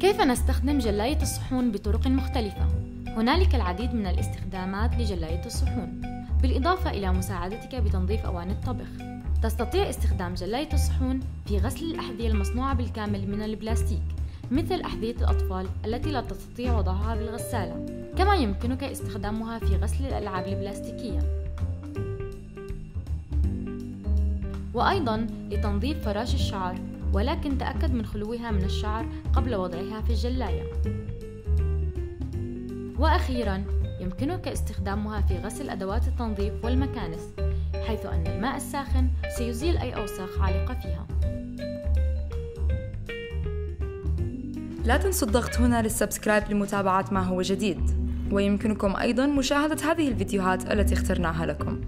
كيف نستخدم جلاية الصحون بطرق مختلفة؟ هنالك العديد من الاستخدامات لجلاية الصحون بالإضافة إلى مساعدتك بتنظيف أواني الطبخ. تستطيع استخدام جلاية الصحون في غسل الأحذية المصنوعة بالكامل من البلاستيك مثل أحذية الأطفال التي لا تستطيع وضعها بالغسالة كما يمكنك استخدامها في غسل الألعاب البلاستيكية. وأيضا لتنظيف فراش الشعر. ولكن تأكد من خلوها من الشعر قبل وضعها في الجلاية. وأخيرا يمكنك استخدامها في غسل أدوات التنظيف والمكانس حيث أن الماء الساخن سيزيل أي أوساخ عالقة فيها. لا تنسوا الضغط هنا لل subscribe لمتابعة ما هو جديد ويمكنكم أيضا مشاهدة هذه الفيديوهات التي اخترناها لكم.